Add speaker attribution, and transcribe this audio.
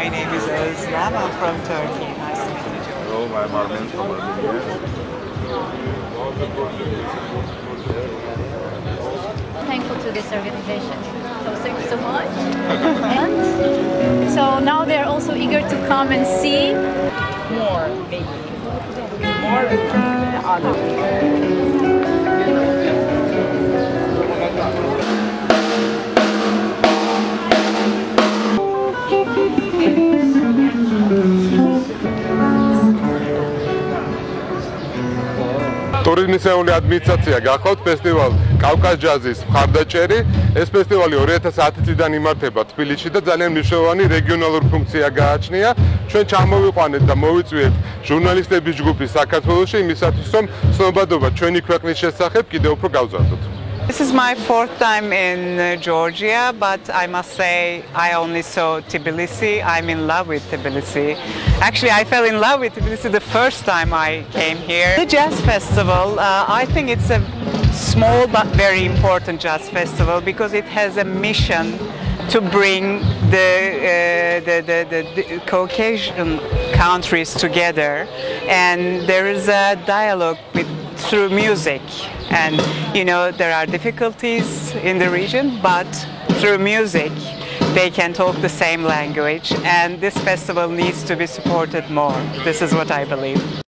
Speaker 1: My name is Özlem. I'm from Turkey. Nice to meet you.
Speaker 2: Hello, I'm Armen from Armenia.
Speaker 3: thankful to this organization. So thank you so much. and so now they're also eager to come and see
Speaker 1: More, maybe. More uh, than other.
Speaker 4: ტურიზმისეული ადმინისტრაცია გახლავთ ფესტივალ კავკას ჯაზის მხარდაჭერი. ეს ფესტივალი 2010 წლიდან იმართება თბილისში და ძალიან მნიშვნელოვანი რეგიონალური ფუნქცია გააჩნია. ჩვენ ჩამოვიყვანეთ და მოვიწვიეთ ჟურნალისტების ჯგუფი საქართველოში იმისათვის, რომ ცნობადობა ჩვენი ქვეყნის შესახებ კიდევ უფრო გავზარდოთ.
Speaker 1: This is my fourth time in uh, Georgia, but I must say I only saw Tbilisi. I'm in love with Tbilisi. Actually, I fell in love with Tbilisi the first time I came here. The jazz festival, uh, I think it's a small but very important jazz festival because it has a mission to bring the, uh, the, the, the, the Caucasian countries together, and there is a dialogue with, through music. And you know there are difficulties in the region, but through music they can talk the same language. And this festival needs to be supported more. This is what I believe.